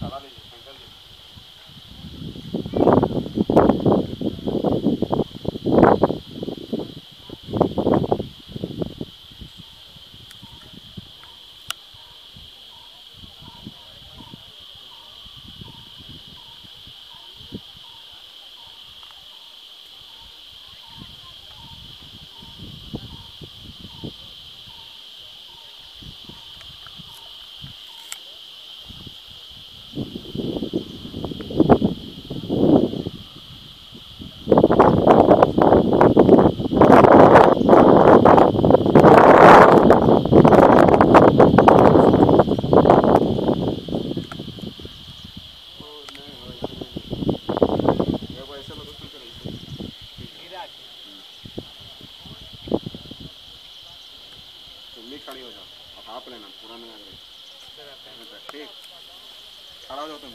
chavales. खड़ी हो जाओ अब आप लेना पूरा नहीं लग ठीक। खड़ा हो जाओ तुम।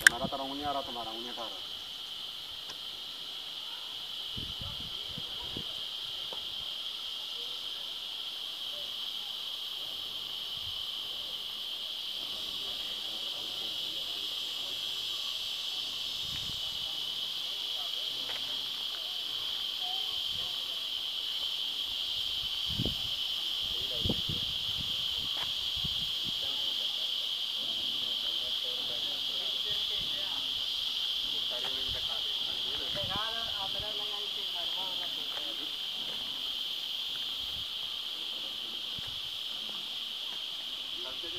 तुम्हारा तरह नहीं आ रहा तुम्हारा उन्हें आ रहा।